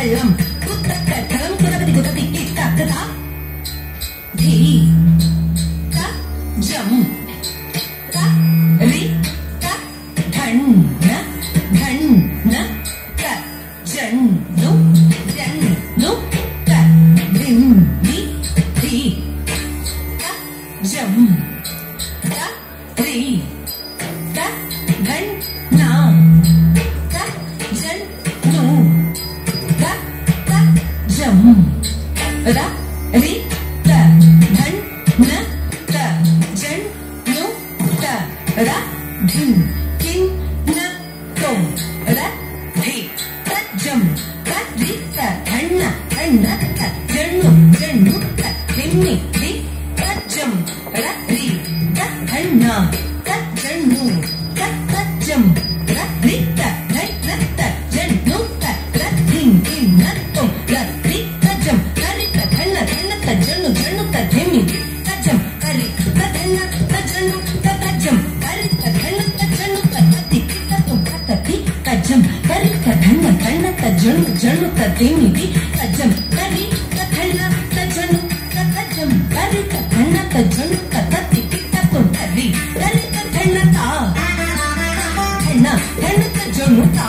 கள்ளம் புத்தக்க கலம் குணபதி குதபதி கிட்ட கதா தி க ஜம் க ரி க கண் ri ta dhan na ta jan ta ra dhin kin na tong ra ri ta jam ta na dhan na ta jan nu ta dhin ఏమిటి కజ్జం కరి కథళ్ళ కజ్జలు కజ్జం కరి కథళ్ళ కజ్జలు కథ తిప్పి తప్పు కరి కరి కథళ్ళ తా కజ్జలు తా.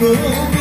Oh.